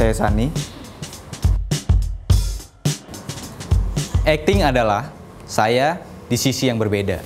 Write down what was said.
Saya Sani. Acting adalah saya di sisi yang berbeda.